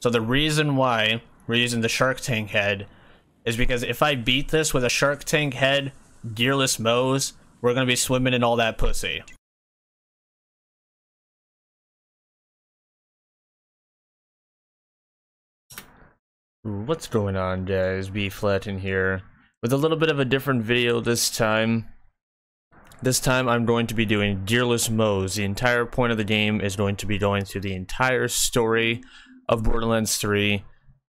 So the reason why we're using the Shark Tank head is because if I beat this with a Shark Tank head, gearless Moze, we're gonna be swimming in all that pussy. What's going on guys, B-Flat in here, with a little bit of a different video this time. This time I'm going to be doing Gearless Moze. The entire point of the game is going to be going through the entire story of Borderlands 3,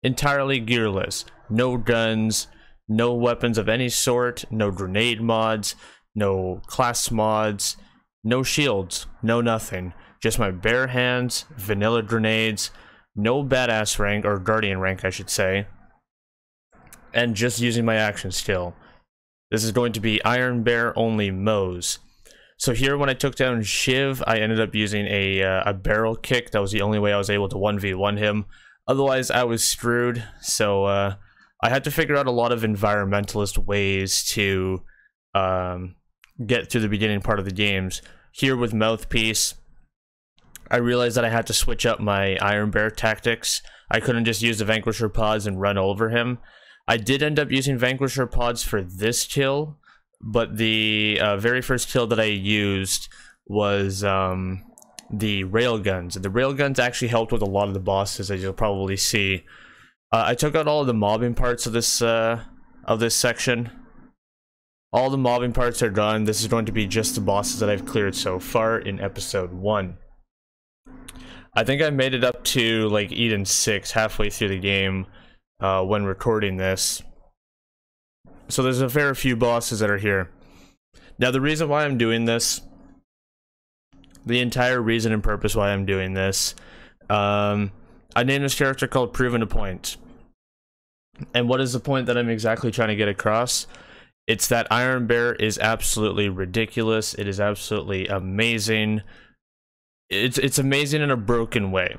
entirely gearless. No guns, no weapons of any sort, no grenade mods, no class mods, no shields, no nothing. Just my bare hands, vanilla grenades, no badass rank, or guardian rank I should say, and just using my action skill. This is going to be Iron Bear only Moze. So here when I took down Shiv, I ended up using a, uh, a barrel kick. That was the only way I was able to 1v1 him. Otherwise, I was screwed. So uh, I had to figure out a lot of environmentalist ways to um, get to the beginning part of the games. Here with Mouthpiece, I realized that I had to switch up my Iron Bear tactics. I couldn't just use the Vanquisher pods and run over him. I did end up using Vanquisher pods for this kill, but the uh, very first kill that I used was um, the railguns. The railguns actually helped with a lot of the bosses, as you'll probably see. Uh, I took out all the mobbing parts of this uh, of this section. All the mobbing parts are done. This is going to be just the bosses that I've cleared so far in episode 1. I think I made it up to like Eden 6 halfway through the game uh, when recording this. So there's a fair few bosses that are here. Now the reason why I'm doing this, the entire reason and purpose why I'm doing this, um, I named this character called Proven a Point. And what is the point that I'm exactly trying to get across? It's that Iron Bear is absolutely ridiculous. It is absolutely amazing. It's it's amazing in a broken way.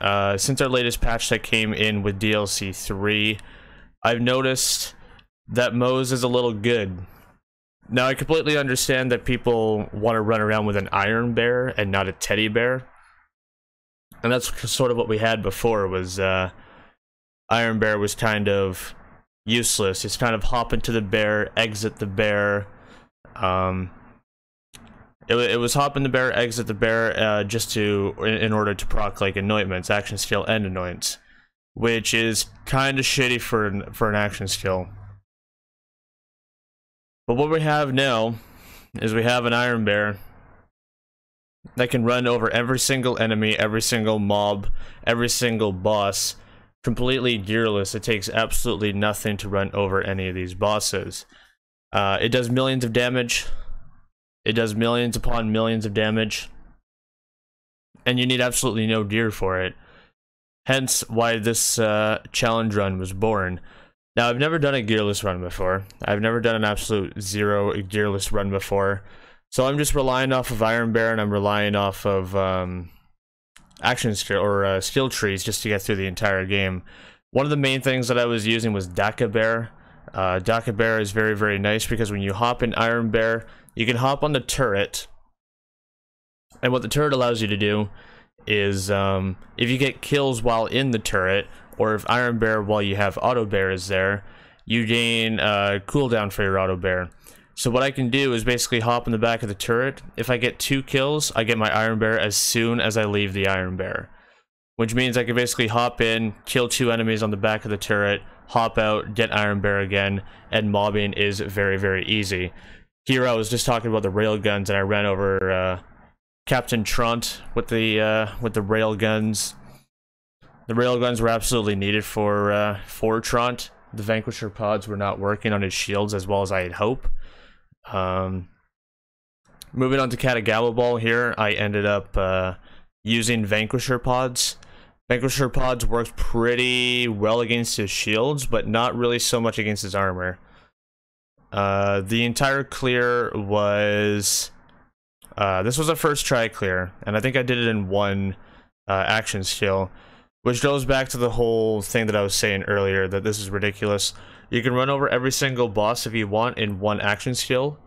Uh, since our latest patch that came in with DLC 3, I've noticed that Moze is a little good. Now, I completely understand that people want to run around with an Iron Bear and not a Teddy Bear. And that's sort of what we had before, was uh, Iron Bear was kind of useless. It's kind of hop into the bear, exit the bear. Um, it, it was hop in the bear, exit the bear, uh, just to in, in order to proc like anointments, action skill, and annoyance, which is kind of shitty for for an action skill. But what we have now is we have an Iron Bear that can run over every single enemy, every single mob, every single boss, completely gearless. It takes absolutely nothing to run over any of these bosses. Uh, it does millions of damage. It does millions upon millions of damage. And you need absolutely no gear for it. Hence why this uh, challenge run was born. Now, I've never done a gearless run before. I've never done an absolute zero gearless run before. So I'm just relying off of Iron Bear and I'm relying off of um, action skill or uh, skill trees just to get through the entire game. One of the main things that I was using was Dakka Bear. Uh, Dakka Bear is very, very nice because when you hop in Iron Bear, you can hop on the turret. And what the turret allows you to do is um, if you get kills while in the turret, or if Iron Bear while you have Auto Bear is there, you gain uh, cooldown for your Auto Bear. So what I can do is basically hop in the back of the turret. If I get two kills, I get my Iron Bear as soon as I leave the Iron Bear. Which means I can basically hop in, kill two enemies on the back of the turret, hop out, get Iron Bear again, and mobbing is very, very easy. Here I was just talking about the railguns and I ran over uh, Captain Traunt with the uh, with the railguns the railguns were absolutely needed for uh, for Traunt. The Vanquisher pods were not working on his shields as well as I had hoped. Um, moving on to Katagawa Ball here, I ended up uh, using Vanquisher pods. Vanquisher pods worked pretty well against his shields, but not really so much against his armor. Uh, the entire clear was... Uh, this was a first try clear, and I think I did it in one uh, action skill. Which goes back to the whole thing that I was saying earlier, that this is ridiculous. You can run over every single boss if you want in one action skill.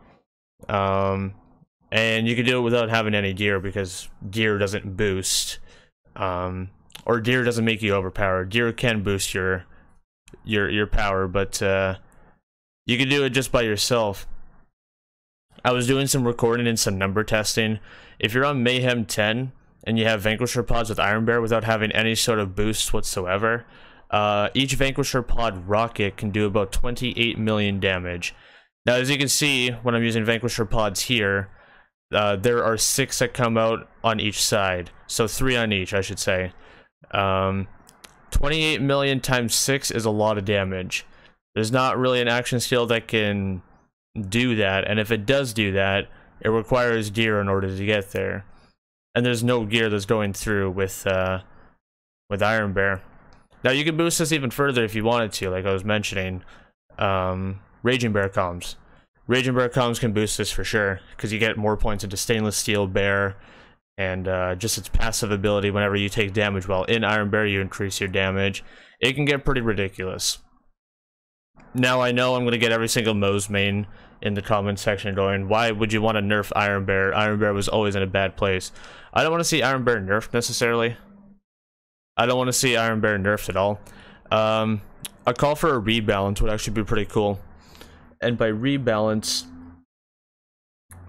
Um, and you can do it without having any gear because gear doesn't boost um, or Deer doesn't make you overpowered. Deer can boost your your your power, but uh, you can do it just by yourself. I was doing some recording and some number testing. If you're on Mayhem 10 and you have Vanquisher pods with Iron Bear without having any sort of boost whatsoever, uh, each Vanquisher pod rocket can do about 28 million damage. Now, as you can see, when I'm using Vanquisher pods here, uh, there are six that come out on each side. So three on each, I should say. Um, 28 million times 6 is a lot of damage. There's not really an action skill that can do that, and if it does do that, it requires gear in order to get there. And there's no gear that's going through with uh, with Iron Bear. Now you can boost this even further if you wanted to, like I was mentioning. Um, Raging Bear comms. Raging Bear comms can boost this for sure, because you get more points into Stainless Steel Bear, and uh, just its passive ability whenever you take damage while in Iron Bear you increase your damage. It can get pretty ridiculous. Now I know I'm going to get every single Moze main in the comment section going, why would you want to nerf Iron Bear? Iron Bear was always in a bad place. I don't want to see Iron Bear nerfed necessarily. I don't want to see Iron Bear nerfed at all. Um, a call for a rebalance would actually be pretty cool. And by rebalance,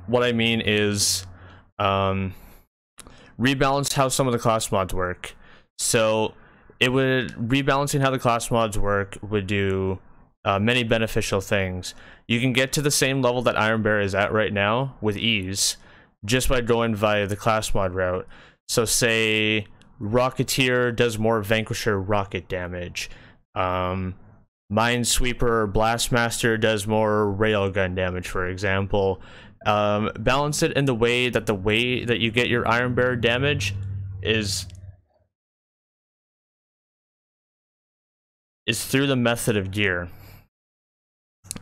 what I mean is, um, rebalance how some of the class mods work. So it would rebalancing how the class mods work would do uh, many beneficial things. You can get to the same level that Iron Bear is at right now with ease just by going via the class mod route. So say Rocketeer does more Vanquisher rocket damage. Um, Mind Sweeper Blastmaster does more railgun damage, for example. Um, balance it in the way that the way that you get your Iron Bear damage is is through the method of gear.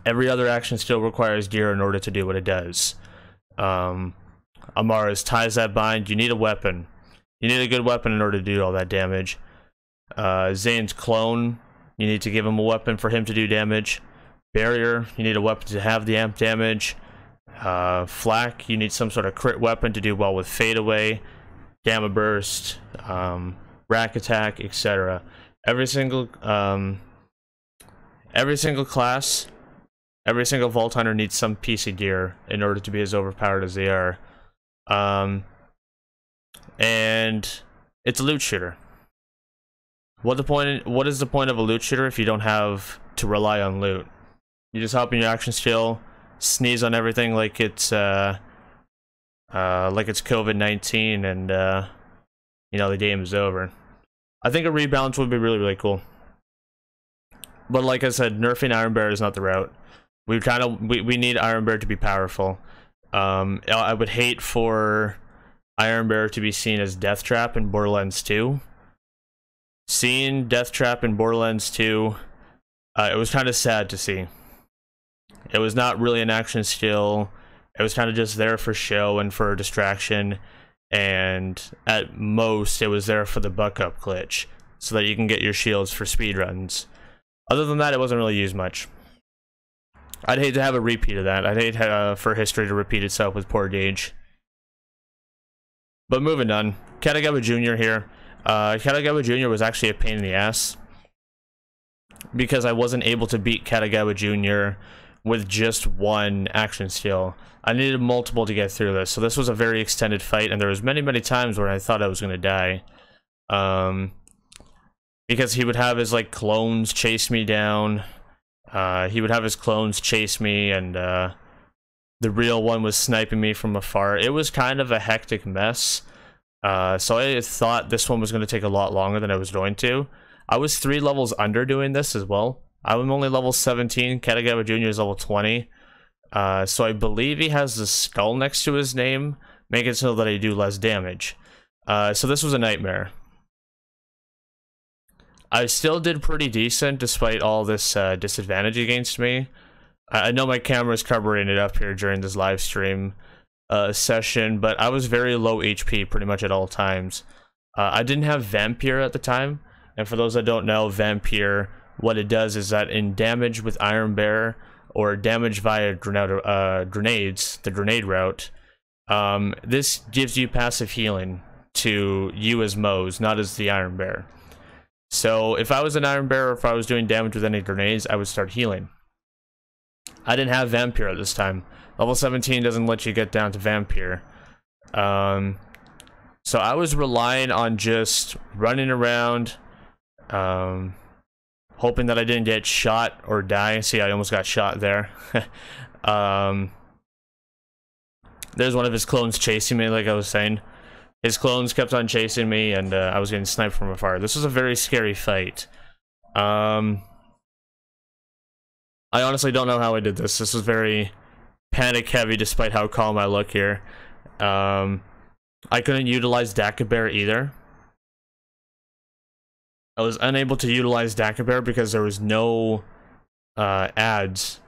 Every other action still requires gear in order to do what it does. Um, Amara's ties that bind. You need a weapon. You need a good weapon in order to do all that damage. Uh, Zane's clone. You need to give him a weapon for him to do damage. Barrier. You need a weapon to have the amp damage. Uh, FL4K. You need some sort of crit weapon to do well with Fadeaway, Gamma Burst, um, Rakk Attack, etc. Every single um, every single class Every single Vault Hunter needs some piece of gear in order to be as overpowered as they are. Um, and it's a loot shooter. What the point? What is the point of a loot shooter if you don't have to rely on loot? You just hop in your action skill, sneeze on everything like it's uh, uh, like it's COVID nineteen, and uh, you know the game is over. I think a rebalance would be really really cool. But like I said, nerfing Iron Bear is not the route we kind of we, we need Iron Bear to be powerful. Um, I would hate for Iron Bear to be seen as Deathtrap in Borderlands 2. Seeing Deathtrap in Borderlands 2, uh, it was kind of sad to see. It was not really an action skill. It was kind of just there for show and for distraction. And at most, it was there for the buck up glitch so that you can get your shields for speedruns. Other than that, it wasn't really used much. I'd hate to have a repeat of that. I'd hate uh, for history to repeat itself with poor Gaige. But moving on, Katagawa Jr. here. Uh, Katagawa Jr. was actually a pain in the ass because I wasn't able to beat Katagawa Jr. with just one action skill. I needed multiple to get through this, so this was a very extended fight, and there was many, many times where I thought I was going to die. Um, because he would have his, like, clones chase me down, uh, he would have his clones chase me, and uh, the real one was sniping me from afar. It was kind of a hectic mess. Uh, so I thought this one was going to take a lot longer than I was going to. I was three levels under doing this as well. I'm only level 17. Katagawa Jr. is level 20. Uh, so I believe he has the skull next to his name, making it so that I do less damage. Uh, so this was a nightmare. I still did pretty decent despite all this uh, disadvantage against me. I know my camera's covering it up here during this live stream uh, session, but I was very low HP pretty much at all times. Uh, I didn't have Vampyr at the time, and for those that don't know, Vampyr, what it does is that in damage with Iron Bear or damage via grenade, uh, grenades, the grenade route, um, this gives you passive healing to you as Moze, not as the Iron Bear. So if I was an Iron Bear or if I was doing damage with any grenades, I would start healing. I didn't have Vampyr at this time. Level 17 doesn't let you get down to Vampyr. Um, so I was relying on just running around, um, hoping that I didn't get shot or die. See, I almost got shot there. um, there's one of his clones chasing me, like I was saying. His clones kept on chasing me, and uh, I was getting sniped from afar. This was a very scary fight. Um, I honestly don't know how I did this. This was very panic heavy, despite how calm I look here. Um, I couldn't utilize Dakka Bear either. I was unable to utilize Dakka Bear because there was no uh, ads.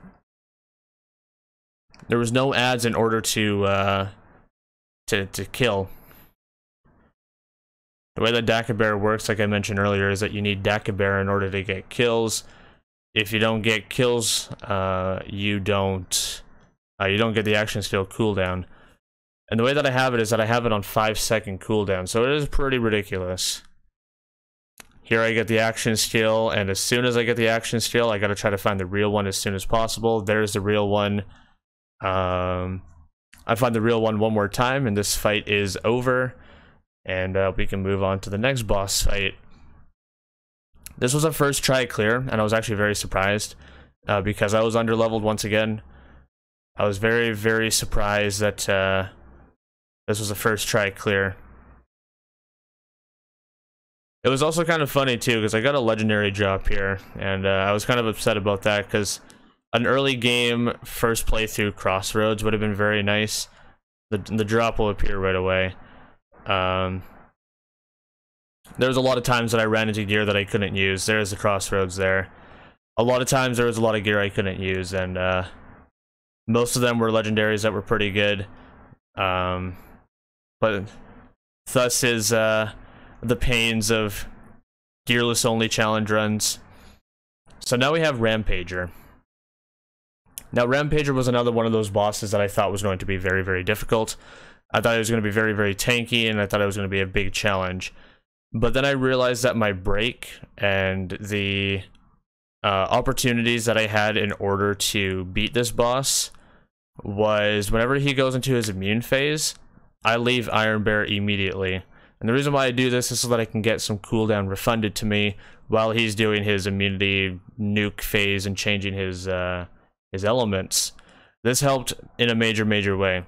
There was no ads in order to uh, to to kill. The way that Dakka Bear works, like I mentioned earlier, is that you need Dakka Bear in order to get kills. If you don't get kills, uh, you don't uh, you don't get the action skill cooldown. And the way that I have it is that I have it on 5 second cooldown, so it is pretty ridiculous. Here I get the action skill, and as soon as I get the action skill, I gotta try to find the real one as soon as possible. There's the real one. Um, I find the real one one more time, and this fight is over. And uh, we can move on to the next boss fight. This was a first try clear, and I was actually very surprised uh, because I was under leveled once again. I was very, very surprised that uh, this was a first try clear. It was also kind of funny too because I got a legendary drop here, and uh, I was kind of upset about that because an early game first playthrough Crossroads would have been very nice. The the drop will appear right away. Um, there was a lot of times that I ran into gear that I couldn't use. There's the Crossroads there. A lot of times there was a lot of gear I couldn't use, and uh, most of them were legendaries that were pretty good. Um, but thus is uh, the pains of gearless only challenge runs. So now we have Rampager. Now Rampager was another one of those bosses that I thought was going to be very, very difficult. I thought it was going to be very, very tanky, and I thought it was going to be a big challenge. But then I realized that my break and the uh, opportunities that I had in order to beat this boss was whenever he goes into his immune phase, I leave Iron Bear immediately. And the reason why I do this is so that I can get some cooldown refunded to me while he's doing his immunity nuke phase and changing his uh, his elements. This helped in a major, major way.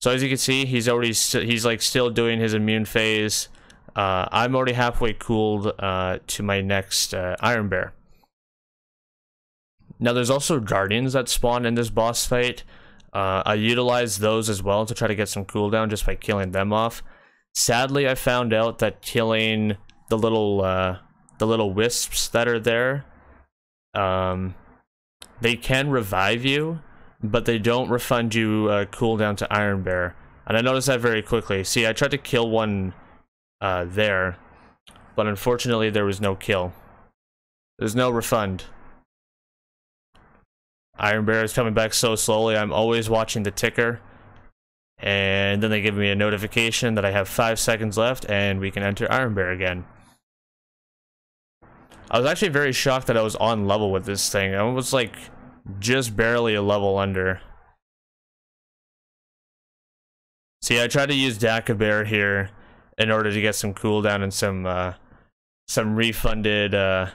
So as you can see, he's already he's like still doing his immune phase. Uh, I'm already halfway cooled uh, to my next uh, Iron Bear. Now there's also Guardians that spawn in this boss fight. Uh, I utilized those as well to try to get some cooldown just by killing them off. Sadly, I found out that killing the little uh, the little wisps that are there, um, they can revive you, but they don't refund you uh, cooldown to Iron Bear. And I noticed that very quickly. See, I tried to kill one uh, there, but unfortunately there was no kill. There's no refund. Iron Bear is coming back so slowly. I'm always watching the ticker. And then they give me a notification that I have five seconds left and we can enter Iron Bear again. I was actually very shocked that I was on level with this thing. I was like just barely a level under. See, I tried to use Dakka Bear here in order to get some cooldown and some uh, some refunded uh,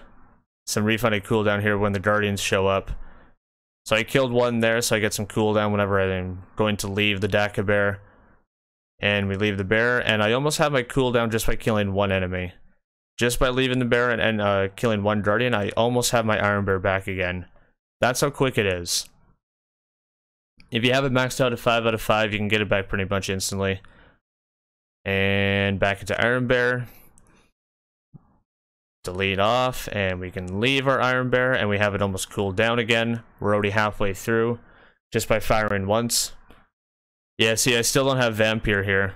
some refunded cooldown here when the Guardians show up. So I killed one there, so I get some cooldown whenever I'm going to leave the Dakka Bear. And we leave the bear, and I almost have my cooldown just by killing one enemy. Just by leaving the bear and, and uh, killing one Guardian, I almost have my Iron Bear back again. That's how quick it is. If you have it maxed out at 5 out of 5, you can get it back pretty much instantly. And back into Iron Bear. Delete off and we can leave our iron bear and we have it almost cooled down again. We're already halfway through just by firing once. Yeah see i still don't have Vampyr here.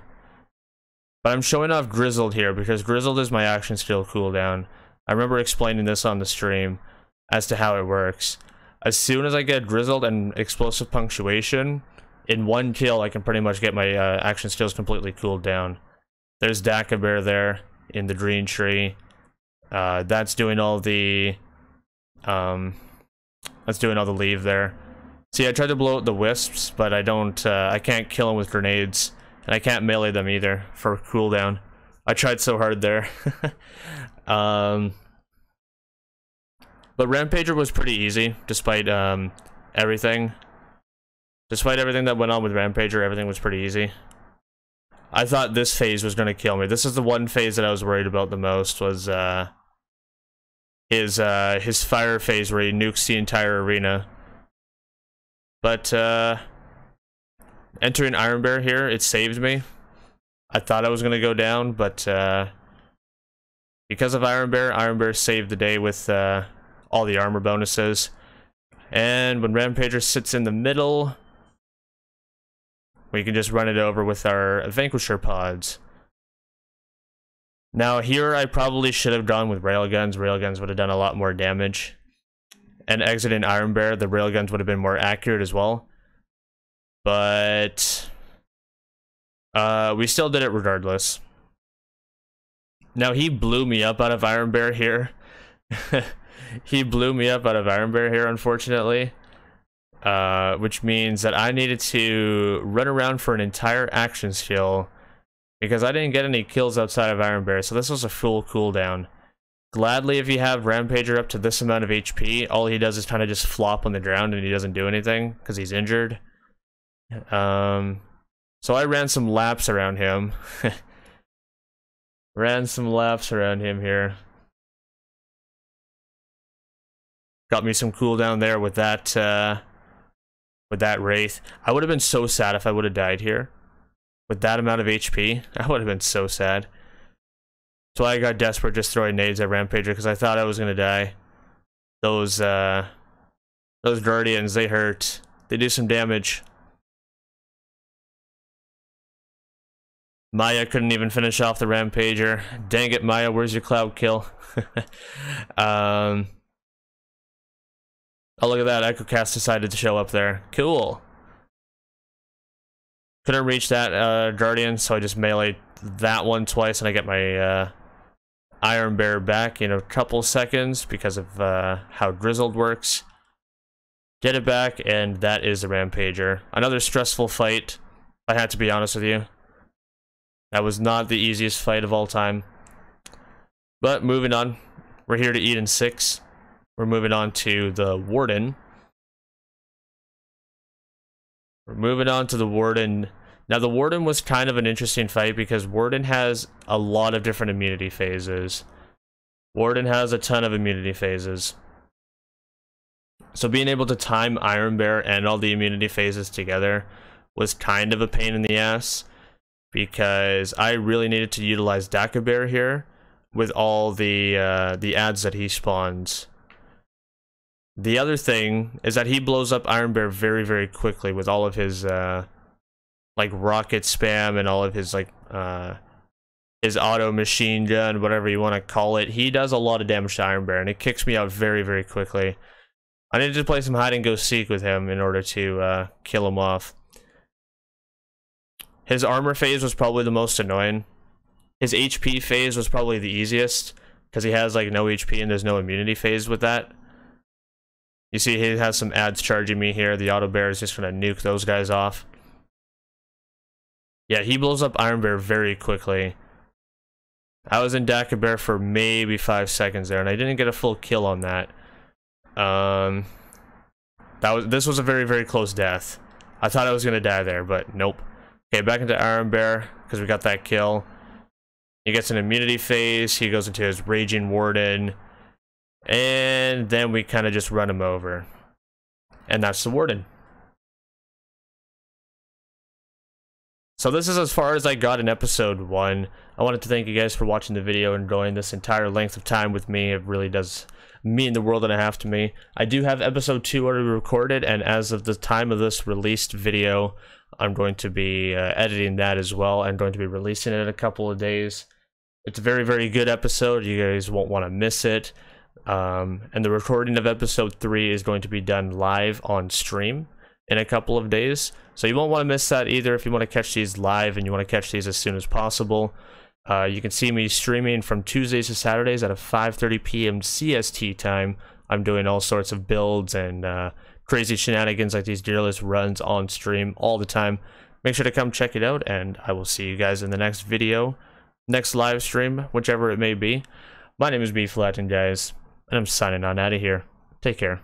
But i'm showing off grizzled here because grizzled is my action skill cooldown. I remember explaining this on the stream as to how it works as soon as i get grizzled and explosive punctuation in one kill i can pretty much get my uh, action skills completely cooled down There's Dakka Bear there in the green tree. Uh, that's doing all the... Um, that's doing all the leave there. See, I tried to blow out the wisps, but I don't, uh, I can't kill them with grenades. And I can't melee them either for cooldown. I tried so hard there. um, but Rampager was pretty easy, despite um, everything. Despite everything that went on with Rampager, everything was pretty easy. I thought this phase was going to kill me. This is the one phase that I was worried about the most, was uh, his, uh, his fire phase where he nukes the entire arena. But, uh, entering Iron Bear here, it saved me. I thought I was going to go down, but, uh, because of Iron Bear, Iron Bear saved the day with, uh, all the armor bonuses. And when Rampager sits in the middle, we can just run it over with our Vanquisher pods. Now here I probably should have gone with railguns. Railguns would have done a lot more damage. And exiting Iron Bear, the railguns would have been more accurate as well. But uh, we still did it regardless. Now he blew me up out of Iron Bear here. he blew me up out of Iron Bear here, unfortunately. Uh, which means that I needed to run around for an entire action skill because I didn't get any kills outside of Iron Bear, so this was a full cooldown. Gladly, if you have Rampager up to this amount of HP, all he does is kind of just flop on the ground and he doesn't do anything because he's injured. Um, so I ran some laps around him. ran some laps around him here. Got me some cooldown there with that, uh, with that Wraith. I would have been so sad if I would have died here. With that amount of HP, I would have been so sad. So I got desperate just throwing nades at Rampager because I thought I was going to die. Those, uh, those Guardians, they hurt. They do some damage. Maya couldn't even finish off the Rampager. Dang it, Maya, where's your cloud kill? um, Oh, look at that. EchoCast decided to show up there. Cool. Couldn't reach that uh, Guardian, so I just melee that one twice, and I get my uh, Iron Bear back in a couple seconds because of uh, how Grizzled works. Get it back, and that is a Rampager. Another stressful fight, I had to be honest with you. That was not the easiest fight of all time. But moving on, we're here to in 6. We're moving on to the Warden. We're moving on to the Warden. Now, the Warden was kind of an interesting fight because Warden has a lot of different immunity phases. Warden has a ton of immunity phases. So being able to time Iron Bear and all the immunity phases together was kind of a pain in the ass because I really needed to utilize Dakka Bear here with all the uh, the ads that he spawns. The other thing is that he blows up Iron Bear very, very quickly with all of his, uh, like, rocket spam and all of his, like, uh, his auto machine gun, whatever you want to call it. He does a lot of damage to Iron Bear, and it kicks me out very, very quickly. I need to play some hide and go seek with him in order to, uh, kill him off. His armor phase was probably the most annoying. His HP phase was probably the easiest, because he has, like, no HP and there's no immunity phase with that. You see he has some ads charging me here. The auto bear is just gonna nuke those guys off. Yeah, he blows up Iron Bear very quickly. I was in Dakka Bear for maybe five seconds there, and I didn't get a full kill on that. Um, that was this was a very very close death. I thought I was gonna die there, but nope. Okay, back into Iron Bear because we got that kill. He gets an immunity phase. He goes into his Raging Warden. And then we kind of just run him over. And that's the warden. So this is as far as I got in episode 1. I wanted to thank you guys for watching the video and going this entire length of time with me. It really does mean the world and a half to me. I do have episode 2 already recorded, and as of the time of this released video, I'm going to be uh, editing that as well. I'm going to be releasing it in a couple of days. It's a very, very good episode. You guys won't want to miss it. Um, and the recording of episode three is going to be done live on stream in a couple of days. So you won't want to miss that either if you want to catch these live and you want to catch these as soon as possible. Uh, you can see me streaming from Tuesdays to Saturdays at a 5:30 p.m. CST time. I'm doing all sorts of builds and uh, crazy shenanigans like these deerless runs on stream all the time. Make sure to come check it out, and I will see you guys in the next video, next live stream, whichever it may be. My name is B Flatten, guys, and I'm signing on out of here. Take care.